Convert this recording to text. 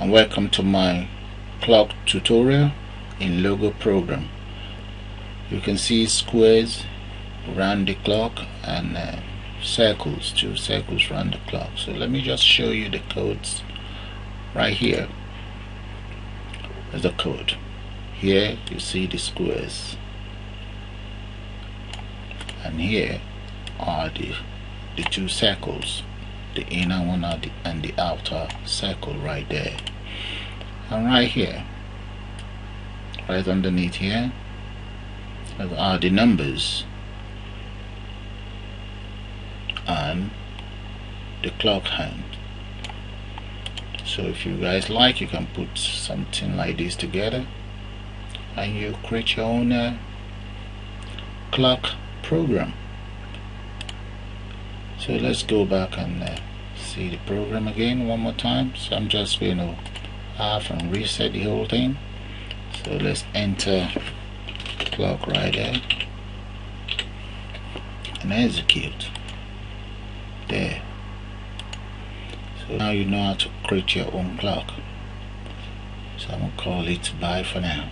and welcome to my clock tutorial in logo program. You can see squares around the clock and uh, circles two circles around the clock. So let me just show you the codes right here. Is the code. Here you see the squares. And here are the the two circles the inner one and the outer circle right there. And right here right underneath here are the numbers. And the clock hand. So if you guys like you can put something like this together. And you create your own uh, clock program. So let's go back and uh, see the program again one more time. So I'm just going to off and reset the whole thing. So let's enter clock right there and execute. There. So now you know how to create your own clock. So I'm gonna call it bye for now